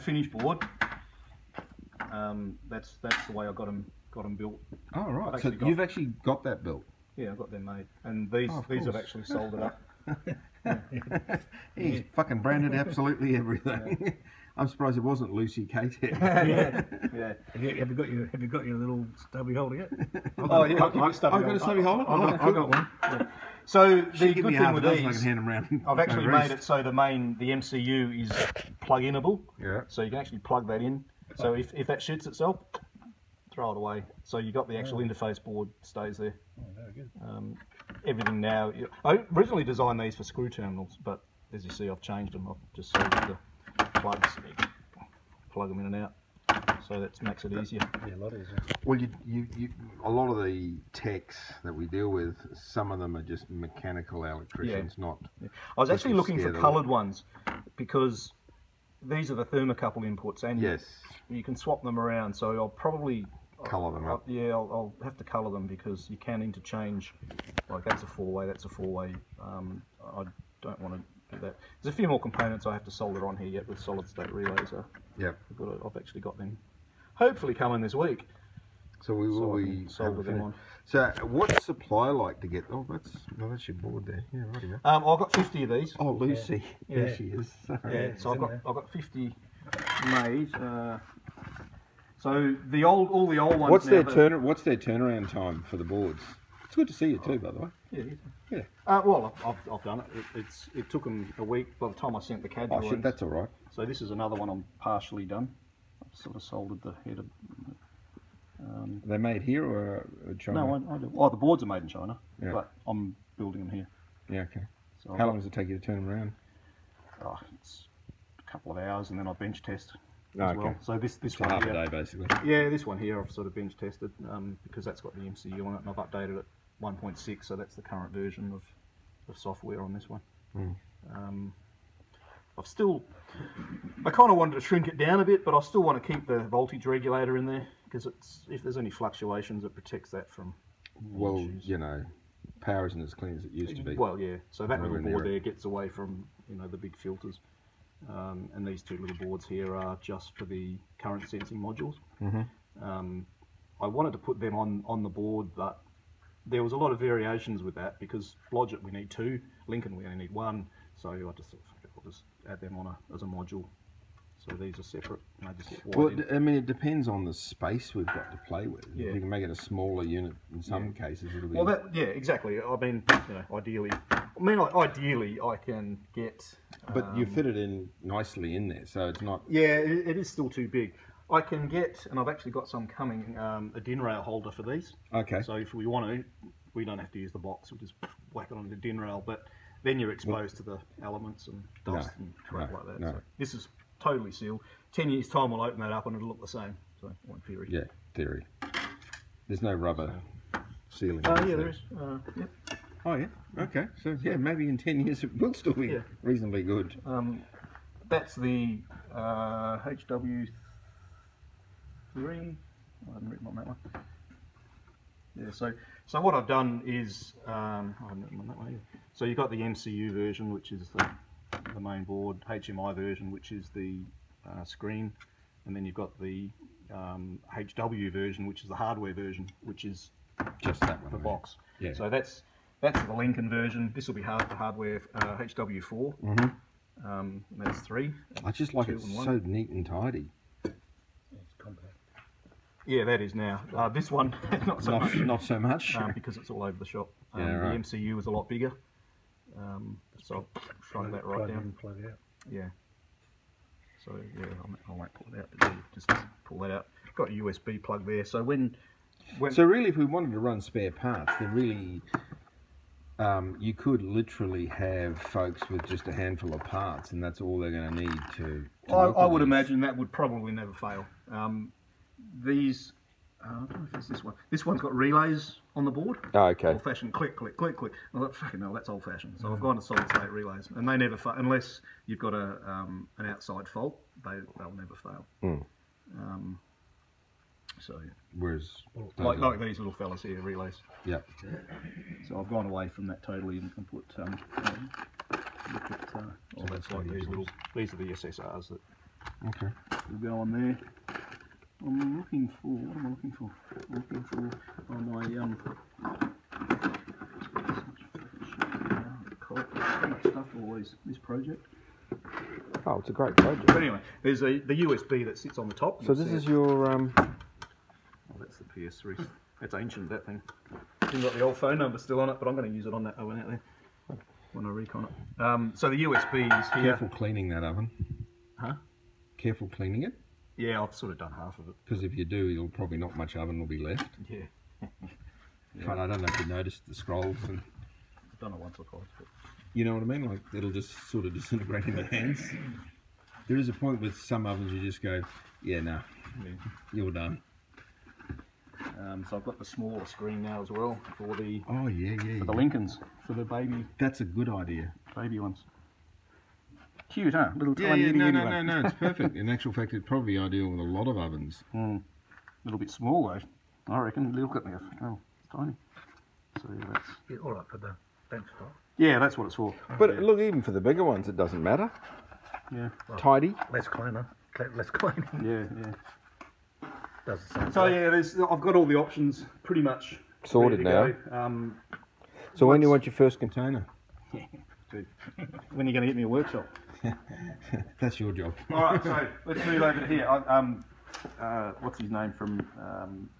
finished board. Um, that's that's the way I got them got them built. Oh right, so got- you've actually got that built. Yeah, I got them made, and these Oh, of these have actually sold it up. He's fucking branded absolutely everything. I'm surprised it wasn't Lucy Kate. yeah, yeah. Have you, have you got your Have you got your little stubby holder yet? Oh yeah, I'll give you stuff. I've got a stubby holder. I got, I got one. So the good thing with these, can hand them round. I've actually made it so the main the MCU is plug-inable. Yeah. So you can actually plug that in. So if, if that shoots itself, throw it away. So you got the actual interface board stays there. Oh, very good. Um, everything now. I originally designed these for screw terminals, but as you see, I've changed them. I've just soldered the plugs, plug them in and out. So that makes it easier. Yeah, a lot easier. Well, you, you, you, a lot of the techs that we deal with, some of them are just mechanical electricians, not. I was actually looking for coloured ones because these are the thermocouple inputs, and Yes. you can swap them around. So I'll probably Colour them I'll- up. yeah, I'll, I'll have to colour them because you can interchange. Like that's a four-way, that's a four-way. Um, I don't want to do that. There's a few more components I have to solder on here yet with solid-state relays. Uh, Yep. I've, got a, I've actually got them. Hopefully coming this week. So we will So be can solder have them on. So what's supply like to get? Oh, that's no, that's your board there. Yeah, right. Yeah. Um, I've got 50 of these. Oh, Lucy. There Yeah. she is. Sorry. Yeah. So I've got there. I've got 50 made. Uh, so the old all the old ones. What's now their turn? What's their turnaround time for the boards? It's good to see you too, by the way. Yeah. Yeah. Uh, well, I've, I've, I've done it. it. It's it took them a week by the time I sent the CAD Oh shit, that's all right. So this is another one I'm partially done. I've sort of soldered the head of. Um, they made here or uh, China? no, I, I do. Oh, the boards are made in China, Yeah. but I'm building them here. Yeah. Okay. So How long does it take you to turn them around? Oh, it's a couple of hours, and then I bench test Oh, as okay. well. So this this So one half here, a day basically. yeah, this one here I've sort of bench tested um, because that's got the MCU on it, and I've updated it 1.6, so that's the current version of, of software on this one. Mm. Um, I've still, I kind of wanted to shrink it down a bit, but I still want to keep the voltage regulator in there because it's if there's any fluctuations, it protects that from. Well, issues. you know, power isn't as clean as it used to be. Well, yeah. So that little board there gets away from you know the big filters, um, and these two little boards here are just for the current sensing modules. Mhm. Um, I wanted to put them on on the board, but there was a lot of variations with that because Blodgett we need two, Lincoln we only need one. So I just "Fuck it, I'll just add them on a, as a module. So these are separate. And I just get Well, in. I mean, it depends on the space we've got to play with. Yeah. You can make it a smaller unit, in some cases, it'll be. Well, that yeah, exactly. I mean, you know, ideally, I mean, like, ideally, I can get. but you um, fit it in nicely in there, so it's not. Yeah, it, it is still too big. I can get, and I've actually got some coming, um, a DIN rail holder for these. Okay. So if we want to, we don't have to use the box. We just whack it on the DIN rail, but then you're exposed to the elements and dust No, and crap no, like that. no. So this is totally sealed. Ten years time, we'll open that up and it'll look the same. So one theory. Yeah, theory. There's no rubber sealing. Uh, yeah, there? there is. Uh, yeah. Oh yeah. Okay. So yeah, maybe in ten years it will still be Yeah. reasonably good. Um, that's the uh, HW3. I haven't written on that one. Yeah, so so what I've done is um, I haven't written that one either. So you've got the MCU version, which is the, the main board, HMI version, which is the uh, screen, and then you've got the um, HW version, which is the hardware version, which is Just that one. the box. Yeah. So that's that's the Lincoln version. This will be hard hardware uh, HW4. Mhm. Um, that's three. I just like it so neat and tidy. It's compact. Yeah, that is now. Uh, this one, not so Not, much, not so much. um, because it's all over the shop. Um, Yeah, right. The MCU is a lot bigger. Um, so I've shrunk that right plug down. in, plug out. Yeah. So yeah, I won't pull it out, but yeah, just pull that out. Got a USB plug there. So when when So really, if we wanted to run spare parts, then really, um, you could literally have folks with just a handful of parts, and that's all they're going to need to. to I, I would these. imagine that would probably never fail. Um, these, uh, I don't know if it's this one. This one's got relays on the board. Oh, okay. Old fashioned click, click, click, click. I thought, fucking hell, that's old fashioned. So I've gone to solid state relays, and they never fail unless you've got a um, an outside fault. They they'll never fail. Mm. Um, so Whereas, like, like these little fellas here, relays. yeah, So I've gone away from that totally and can put um, um, look at uh, oh, that's like these little. These are the SSRs that okay. will go on there. I'm looking for, what am I looking for? I'm looking for on my, um, stuff always, this project. Oh, it's a great project. But anyway, there's a, the USB that sits on the top. So this see is your um, Oh, that's the PS3. That's ancient, that thing. Still got the old phone number still on it, but I'm going to use it on that. I went out there when I recon it. Um, so the USB is here. careful cleaning that oven. Huh? Careful cleaning it, Yeah, I've sort of done half of it. because if you do, you'll probably not much oven will be left. Yeah, But I don't know if you noticed the scrolls and I've done it once or twice. But you know what I mean. Like it'll just sort of disintegrate in your hands. There is a point with some ovens you just go, yeah, no, yeah. you're done. Um, so I've got the smaller screen now as well for the Oh yeah, yeah. for the. Lincolns for the baby That's a good idea. baby ones. Cute, huh? Little Yeah, tiny yeah, no, bitty no, no, no, it's perfect. In actual fact, it's probably ideal with a lot of ovens. Mm. A little bit small though. I reckon. Look at me. Oh, it's tiny. So yeah, that's Yeah, all right for the bench top. yeah, that's what it's for. But yeah. look, even for the bigger ones, it doesn't matter. yeah, Tidy. Less cleaner. cle- Less cleaning. yeah, yeah. Does the same. So job. yeah, there's I've got all the options pretty much Sorted now. Um, So when do you want your first container, dude, when are you going to get me a workshop? that's your job. All right, so let's move over to here. I, um, uh, what's his name from um,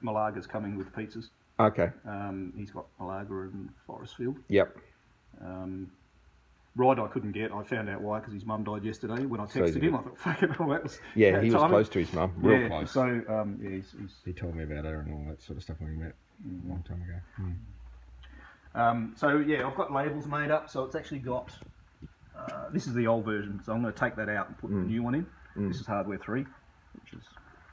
Malaga's coming with pizzas. Okay. Um, he's got Malaga and Forestfield. Yep. Um, Rod I couldn't get. I found out why because his mum died yesterday. When I texted did him. I thought, "Fucking hell, that was Yeah, bad he was close to his mum, real yeah, close. So um, yeah, he's, he's He told me about her and all that sort of stuff when we met a long time ago. Hmm. Um, so yeah, I've got labels made up. So it's actually got. Uh, this is the old version, so I'm going to take that out and put the new one in. This is hardware three, which is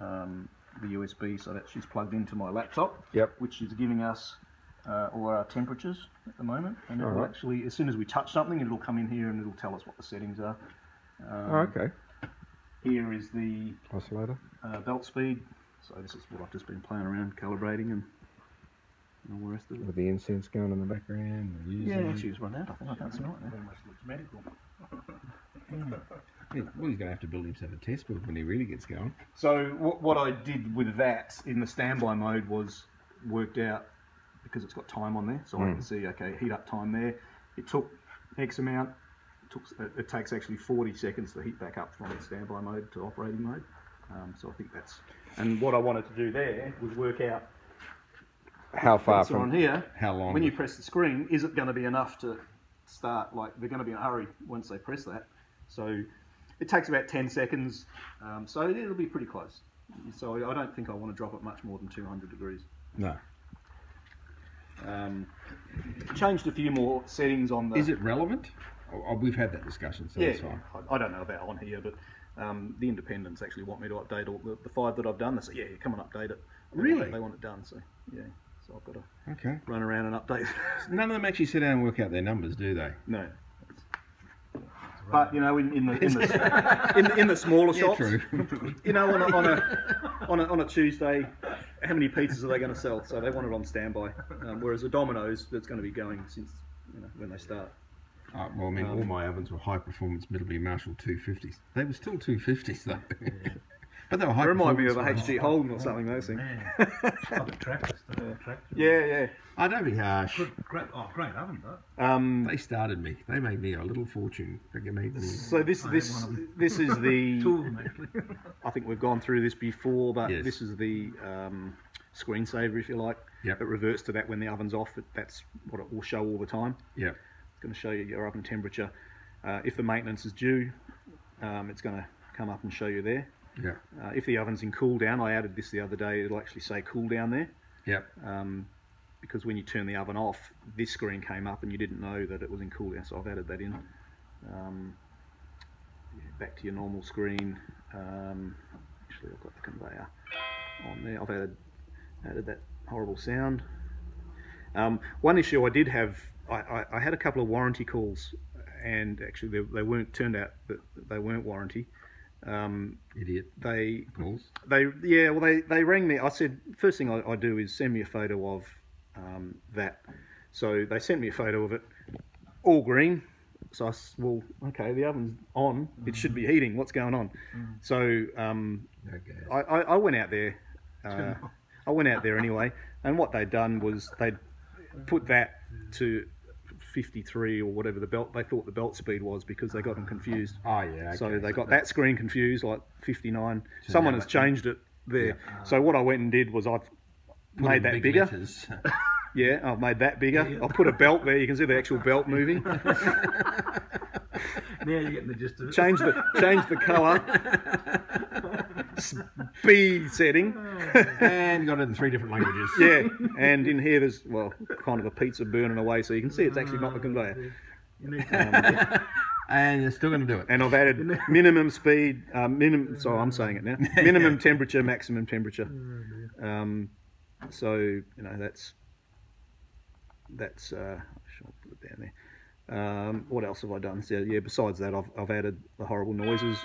um, the USB, so that she's plugged into my laptop. Yep. Which is giving us uh, all our temperatures at the moment, and it'll Alright. actually, as soon as we touch something, it'll come in here and it'll tell us what the settings are. Um, Oh, okay. Here is the Oscillator. uh, belt speed. So this is what I've just been playing around, calibrating and, and all the rest of it. With the incense going in the background. Yeah, music. she's run out. I think I can't smell it now. Almost looks medical. Yeah, Well, he's going to have to build himself a test book when he really gets going. So what, what I did with that in the standby mode was worked out because it's got time on there, so I can see okay heat up time there. It took X amount. It, took, it, it takes actually 40 seconds to heat back up from standby mode to operating mode. Um, so I think that's and what I wanted to do there was work out How far so on from? here How long? when you press the screen is it going to be enough to start like they're going to be in a hurry once they press that so it takes about 10 seconds um, so it'll be pretty close so I don't think I want to drop it much more than 200 degrees No. um, changed a few more settings on the Is it relevant? Oh, oh, we've had that discussion, so yeah. I, I don't know about on here but um, the independents actually want me to update all the, the five that I've done they say yeah come and update it They want- Really? they want it done so yeah so I've got to Okay. run around and update None of them actually sit down and work out their numbers, do they? No. But you know, in, in the in the, in, the in the smaller Yeah, shops, true. you know, on a, on a on a on a Tuesday, how many pizzas are they going to sell? So they want it on standby. Um, whereas a Domino's, that's going to be going since you know when they start. Uh, well, I mean, all my ovens were high performance Middleby Marshall 250s. They were still 250s though. But they were high They remind me of a performance. HG Holden or something. Those things. Man, like a tractor. Tractor. Yeah, yeah. I don't be harsh. Good, great, oh, great oven, that. Um, They started me. They made me a little fortune. They made me. so this I this this is the Two of them, actually. I think we've gone through this before, but Yes. this is the um, screensaver, if you like. Yep. It reverts to that when the oven's off. It, that's what it will show all the time. Yeah. It's going to show you your oven temperature. Uh, if the maintenance is due, um, it's going to come up and show you there. Yeah. Uh, if the oven's in cool down, I added this the other day. It'll actually say cool down there Yeah. um, because when you turn the oven off, this screen came up and you didn't know that it was in cool down. So I've added that in. Um, back to your normal screen. Um, actually, I've got the conveyor on there. I've added added that horrible sound. Um, one issue I did have, I, I, I had a couple of warranty calls, and actually they, they weren't turned out that they weren't warranty. Um, Idiot. they Calls. they yeah well they they rang me. I said first thing I, I do is send me a photo of um, that. So they sent me a photo of it, all green, so I s- well, okay, the oven's on. It should be heating. What's going on? So um, Okay. I, I, I went out there. Uh, I went out there anyway, and what they'd done was they'd put that to 53 or whatever the belt they thought the belt speed was because they got them confused. Oh yeah. So they got that screen confused, like 59. Someone has changed it there. So what I went and did was I've made that big bigger. Yeah, I've made that bigger. I'll put a belt there. You can see the actual belt moving. Now you're getting the gist of it. Change the change the colour. Speed setting. and got it in three different languages. Yeah, and in here there's well, kind of a pizza burning away, so you can see it's actually not the conveyor. You need to, And you're still going to do it. And I've added minimum speed, um, minimum. Sorry, I'm saying it now. Minimum temperature, maximum temperature. Um, so you know that's that's. Uh, I'll put it down there. Um, what else have I done? So yeah, besides that, I've I've added the horrible noises.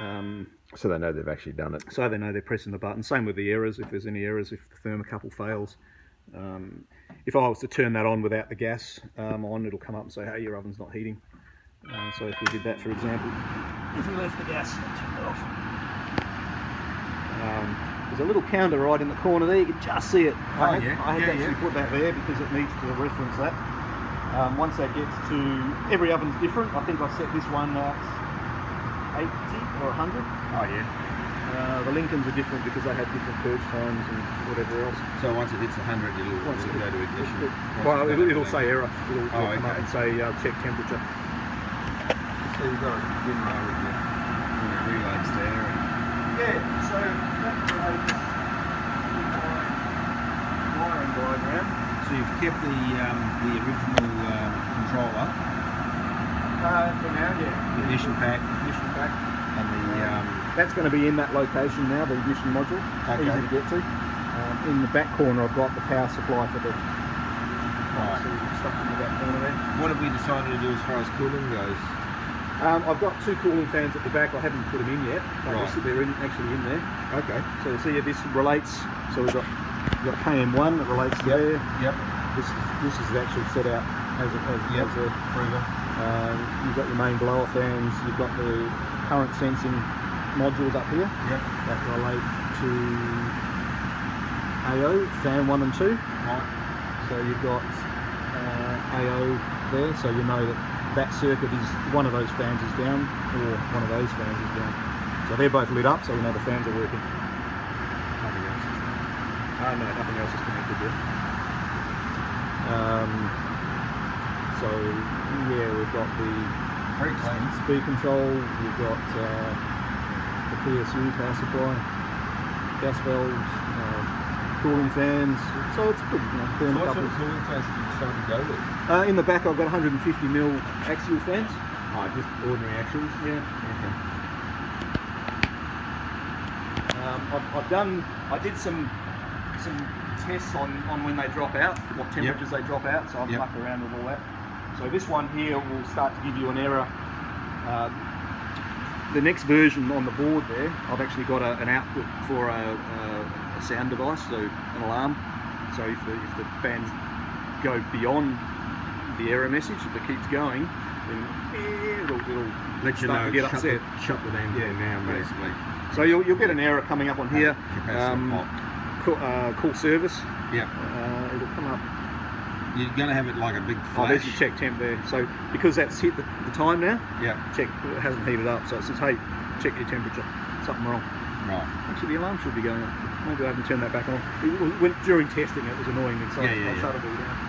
Um, So they know they've actually done it. so they know they're pressing the button. Same with the errors, if there's any errors, if the thermocouple fails. Um, if I was to turn that on without the gas um, on, it'll come up and say, hey, your oven's not heating. Uh, so if we did that, for example, if we left the gas and turned it off, um, there's a little counter right in the corner there, you can just see it. Oh, I had, yeah. I had Yeah, to actually yeah. put that there because it needs to reference that. Um, once that gets to, every oven's different. I think I set this one at 80 or 100. Oh yeah. Uh, the Lincolns are different because they have different purge times and whatever else. So once it hits 100, it'll, Once it'll it- go to ignition. It- Once well, it'll, it'll say error. It'll, it'll Oh, come up and say uh, check temperature. So you've got a good know with your, with your relays there. And, Yeah, so that relates to my wiring diagram. so you've kept the um, the original um, controller, Uh, for now, yeah. the ignition pack, Ignition pack. and the um, That's going to be in that location now, the ignition module. Okay. Easy to get to. Um, in the back corner, I've got the power supply for the. Right. So stuff in the back corner there. what have we decided to do as far as cooling goes? Um, I've got two cooling fans at the back. I haven't put them in yet. But Right. they're in, actually in there. Okay. So you see, this relates. So we've got we've got KM1 that relates to there. Yep. This this is actually set out as a, as, Yep. as a Proven. um, you've got your main blower fans. You've got the current sensing modules up here Yep. that relate to AO fan one and two. Right. So you've got uh, AO there, so you know that that circuit is one of those fans is down or one of those fans is down. So they're both lit up, so we know the fans are working. Nothing else. Uh, no, nothing else is connected yet. Um, so yeah, we've got the Very clean. speed control, we've got uh, the PSU power supply, gas valves, uh, cooling fans. So it's pretty, you know, So what sort of cooling fans did you decide to go with? Uh, in the back, I've got 150 mil axial fans. Oh, just ordinary axials? Yeah. Okay. Um, I've, I've done. I did some some tests on, on when they drop out, what temperatures they drop out. So I've Yep. mucked around with all that. So this one here will start to give you an error. Uh, the next version on the board there, I've actually got a, an output for a, a, a sound device, so an alarm. So if the, if the fans go beyond the error message, if it keeps going, then it'll, it'll Let you know, get shut, upset. The, shut the damn thing Yeah, down, yeah. basically. So you'll, you'll get an error coming up on here. Um, cool, uh, cool service. Yeah. Uh, it'll come up. You're going to have it like a big Oh, flash. there's your check temp there. So because that's hit the, the time now, yeah. check it hasn't heated up. So it says, hey, check your temperature. Something wrong. Right. Actually, the alarm should be going off. Maybe I haven't turned that back on. It when, during testing, it was annoying me. So Yeah, yeah, yeah. shut it all down.